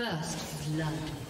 First blood.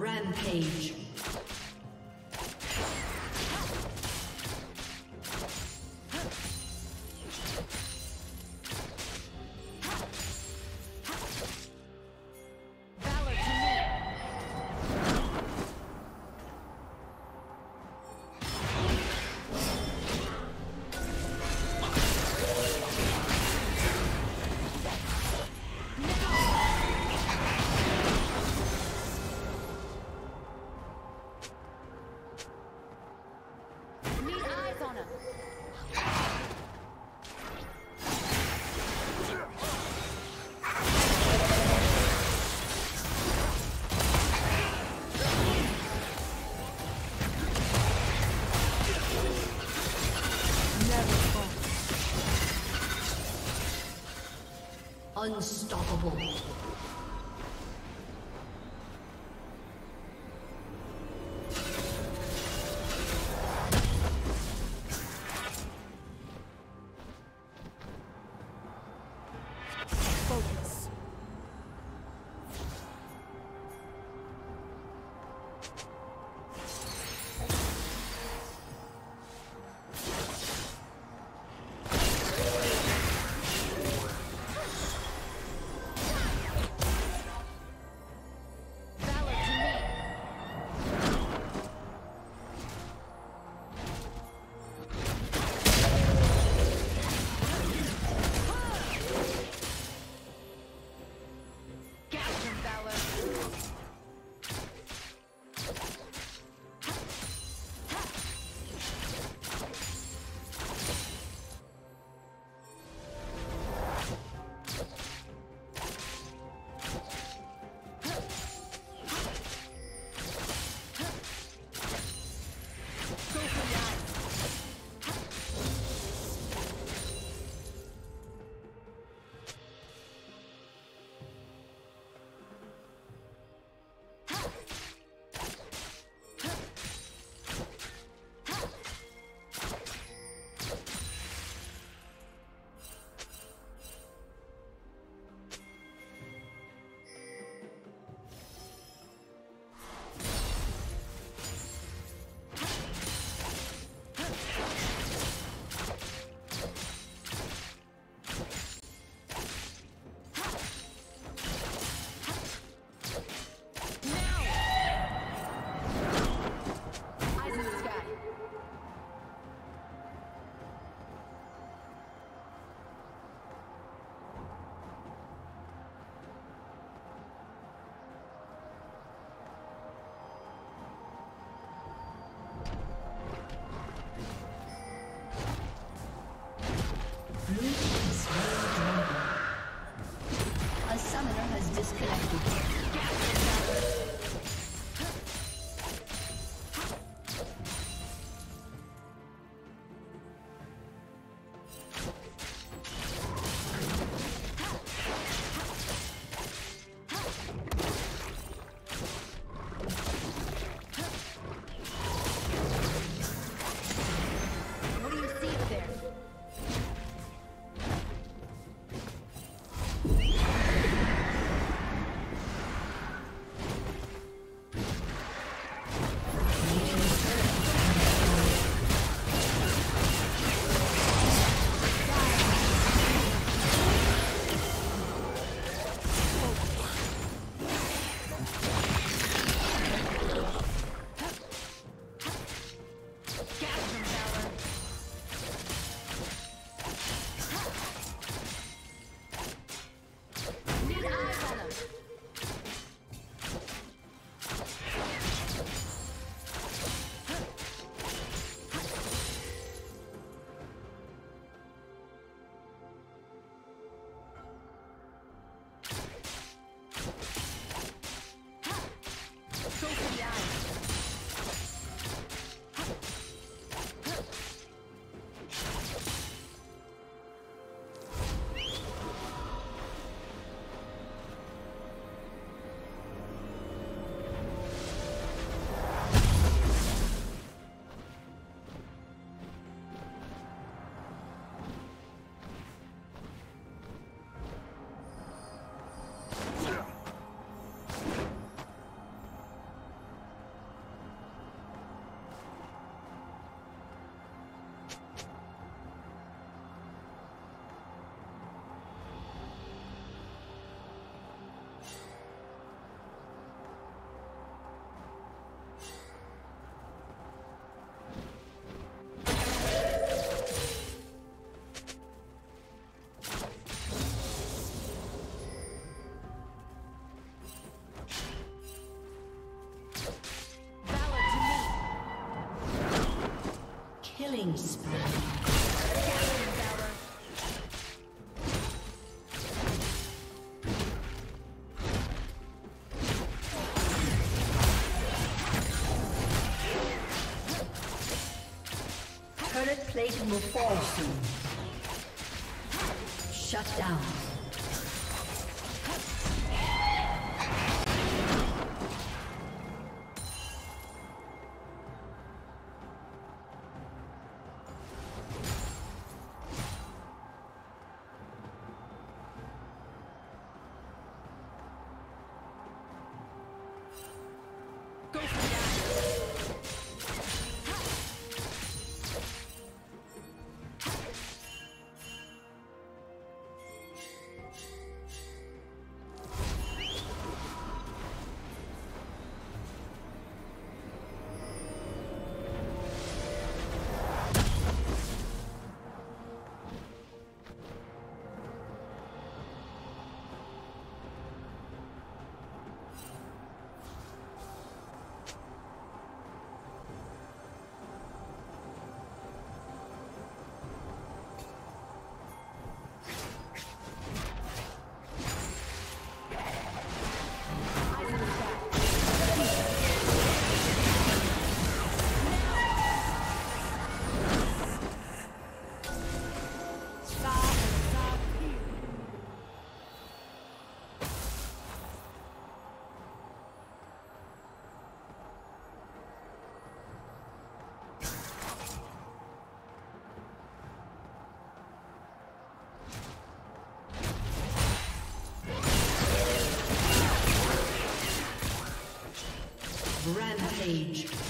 Rampage. Unstoppable. Killing spree. Turret plating will fall soon. Shut down. Rampage.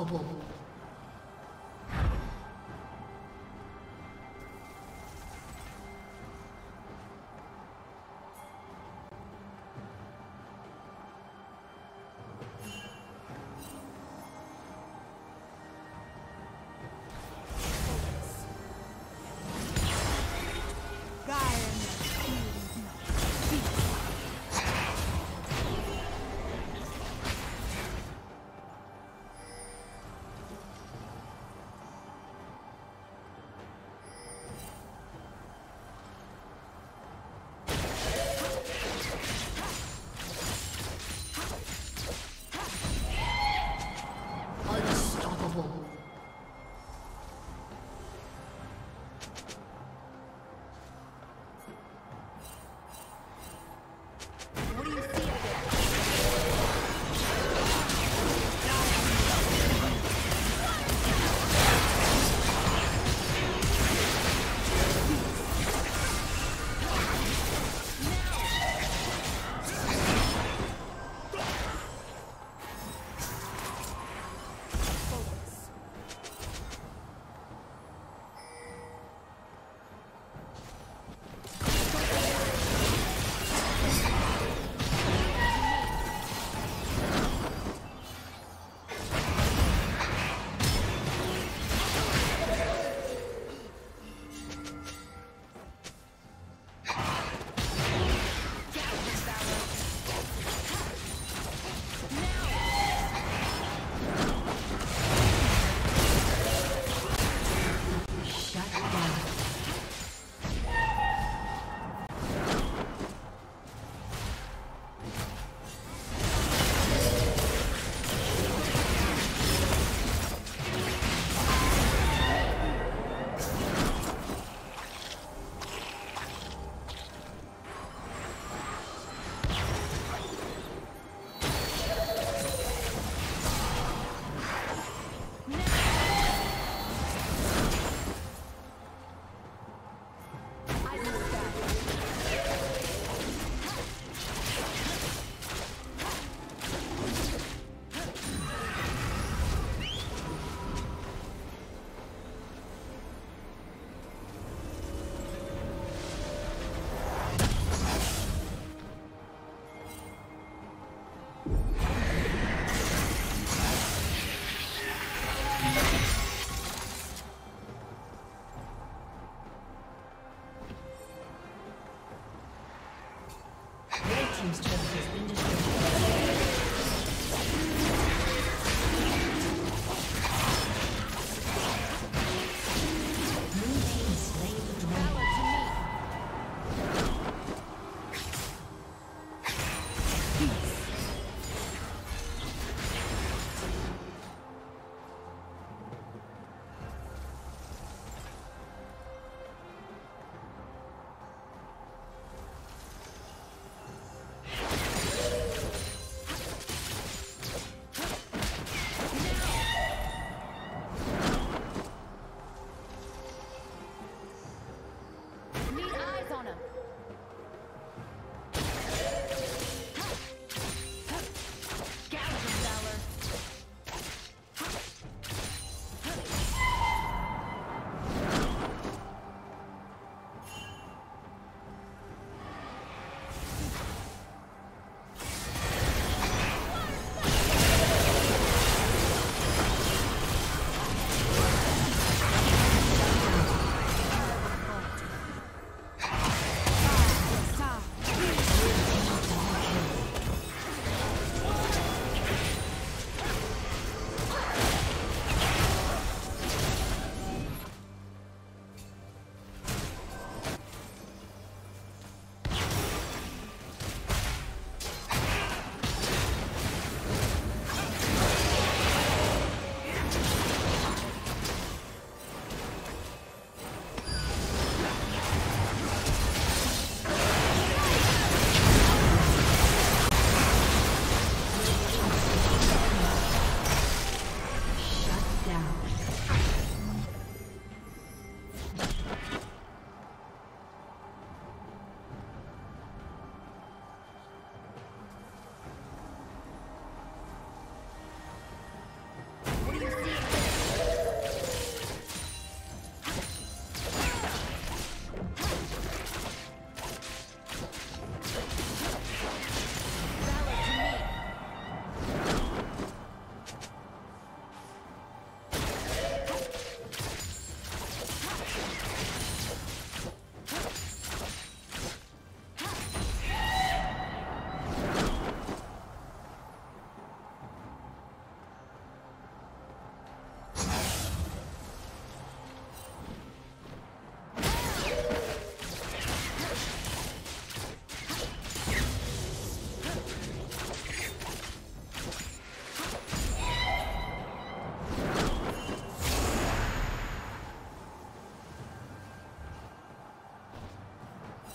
Unstoppable.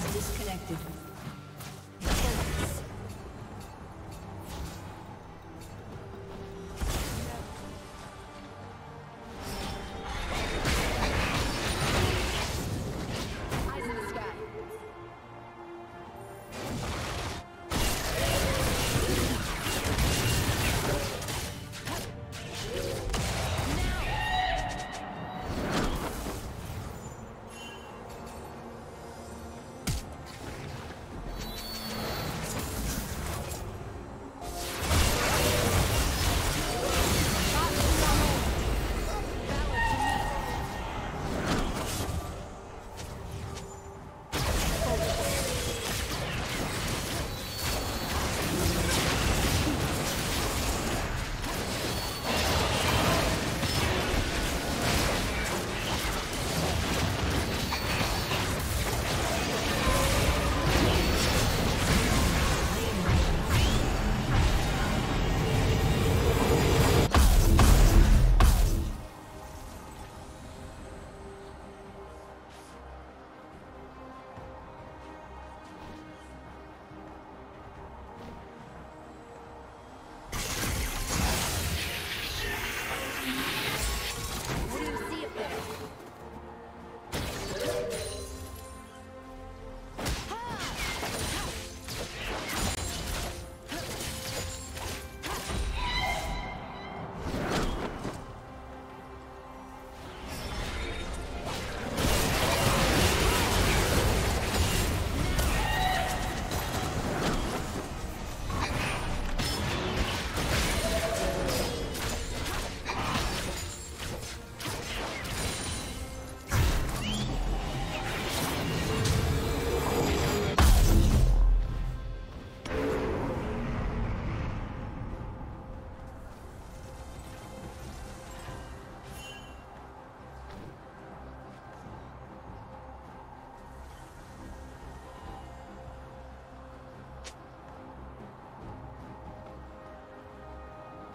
Has disconnected.